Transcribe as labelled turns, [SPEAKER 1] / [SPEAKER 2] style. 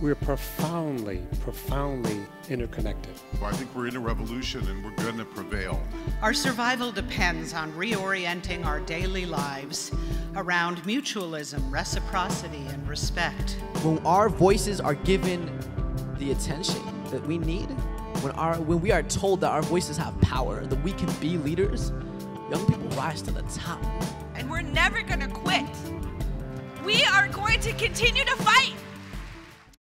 [SPEAKER 1] we're profoundly, profoundly interconnected.
[SPEAKER 2] I think we're in a revolution and we're going to prevail.
[SPEAKER 3] Our survival depends on reorienting our daily lives around mutualism, reciprocity, and respect.
[SPEAKER 4] When our voices are given the attention that we need, when, our, when we are told that our voices have power, that we can be leaders, young people rise to the top.
[SPEAKER 5] And we're never going to quit. We are going to continue to fight.